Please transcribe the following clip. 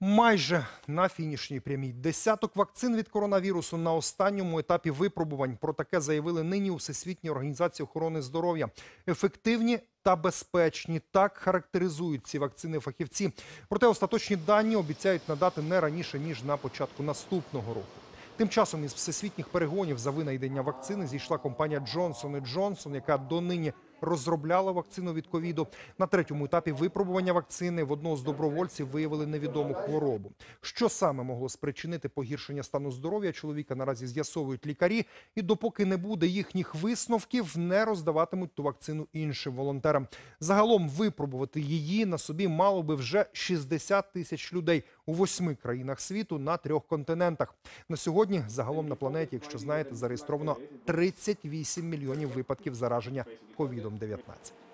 Майже на фінішній прямій десяток вакцин від коронавірусу на останньому етапі випробувань. Про таке заявили нині у Всесвітній організації охорони здоров'я. Ефективні та безпечні так характеризують ці вакцини фахівці. Проте остаточні дані обіцяють надати не раніше ніж на початку наступного року. Тим часом із всесвітніх перегонів за винайдення вакцини зійшла компанія Johnson Johnson, яка донині розробляла вакцину від ковіду. На третьому етапі випробування вакцини в одного з добровольців виявили невідому хворобу. Що саме могло спричинити погіршення стану здоров'я чоловіка, наразі з'ясовують лікарі. І допоки не буде їхніх висновків, не роздаватимуть ту вакцину іншим волонтерам. Загалом випробувати її на собі мало би вже 60 тисяч людей у восьми країнах світу на трьох континентах. На сьогодні загалом на планеті, якщо знаєте, зареєстровано 38 мільйонів випадків зараження ковідом COVID-19.